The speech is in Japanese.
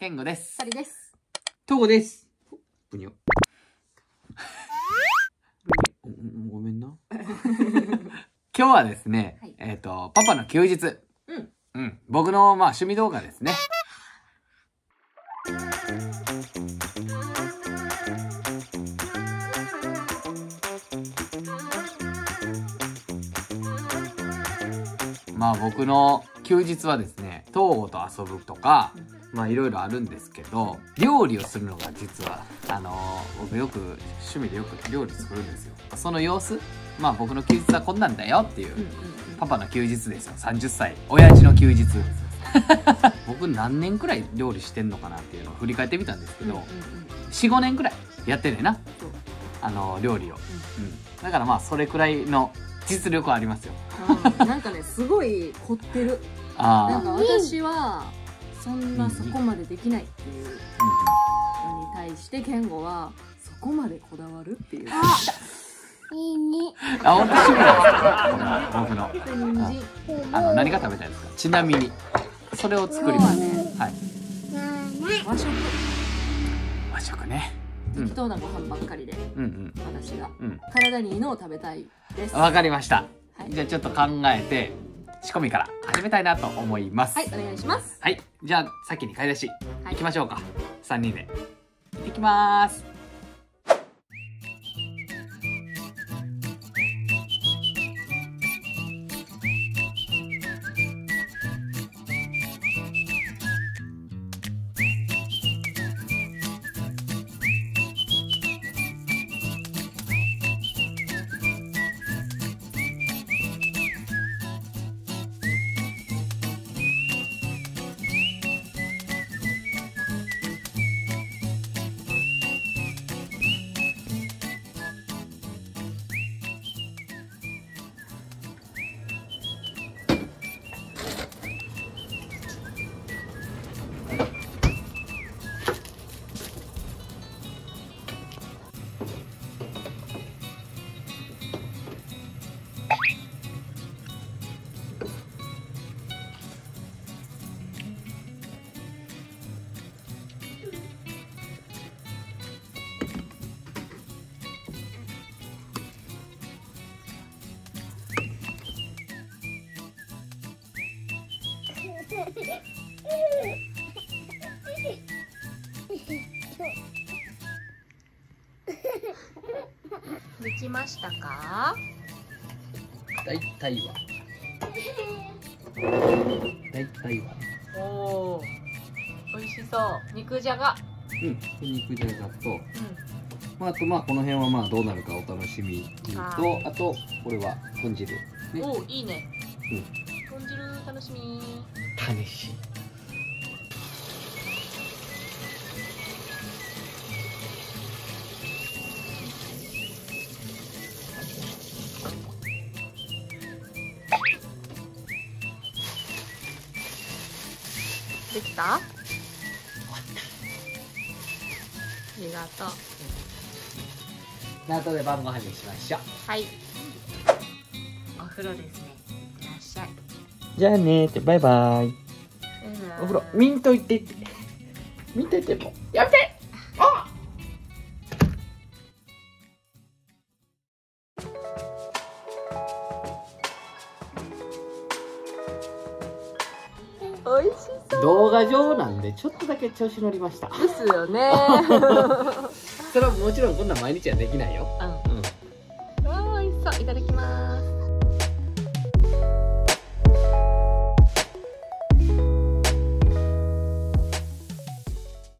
健吾ですさりです。とうです。ぶにょ。ごめんな。今日はですね、はいえっ、とパパの休日うん。うん僕のまあ趣味動画ですねまあ僕の休日はですね東郷と遊ぶとかまあいろいろあるんですけど料理をするのが実はあのー僕よく趣味でよく料理作るんですよ。その様子まあ僕の休日はこんなんだよっていううんうんパパの休日ですよ。30歳。親父の休日。僕何年くらい料理してんのかなっていうのを振り返ってみたんですけうん。ど、うんうん。45年くらいやってんねんな。あの料理を、うん、だからまあそれくらいの実力はありますよ。うんなんかねすごい凝ってる。なんああ、か私はそんなそこまでできないっていうのに対して健吾はそこまでこだわるっていう。いいね。あ本当趣味なんですか僕のあの何が食べたいですか？ちなみに。それを作ります、はねはい。和食。和食ね。うん。適当なご飯ばっかりでうん私が。うんうん。体にいいのを食べたいです。わかりました。はい。じゃあちょっと考えて仕込みから始めたいなと思います。はいお願いします。はい、じゃあ先に買い出しはい。行きましょうか、三人で。行ってきますできましたか？大体は。大体は。おお、美味しそう。肉じゃが。うん。肉じゃがと、うまあ、あとまあこの辺はまあどうなるかお楽しみと、はあとこれは豚汁。ねん。おお、いいね。うん。豚汁楽しみ。試し。できた？ありがとう。後で晩ご飯にしましょう。はい。お風呂ですね。いらっしゃい。じゃあねーってバイバイ。お風呂うん見んといてって。見てても。やめて。美味しそう動画上なんでちょっとだけ調子乗りました。ですよね。それはもちろんこんなん毎日はできないよ。うん。うん。あー美味しそう。いただき。